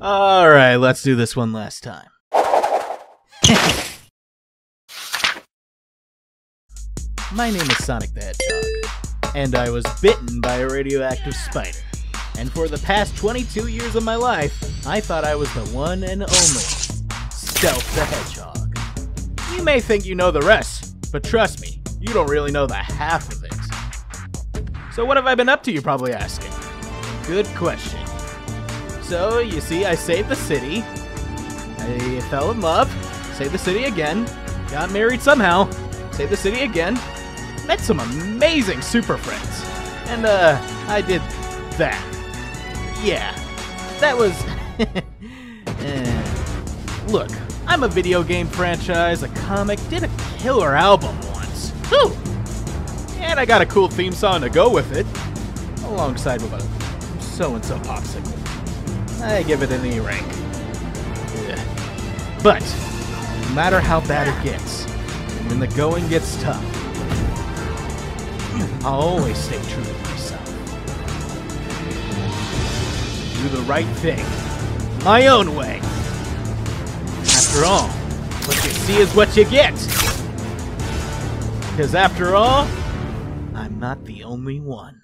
Alright, let's do this one last time. My name is Sonic the Hedgehog, and I was bitten by a radioactive spider. And for the past 22 years of my life, I thought I was the one and only Stealth the Hedgehog. You may think you know the rest, but trust me, you don't really know the half of it. So, what have I been up to, you're probably asking? Good question. So, you see, I saved the city, I fell in love, saved the city again, got married somehow, saved the city again, met some amazing super friends, and, uh, I did that. Yeah, that was. Eh. Look, I'm a video game franchise, a comic, did a killer album once. Whew! And I got a cool theme song to go with it, alongside with a so and so popsicle. I give it an E rank. Yeah. But, no matter how bad it gets, when the going gets tough, I'll always stay true to myself. Do the right thing, my own way. After all, what you see is what you get. Because after all, I'm not the only one.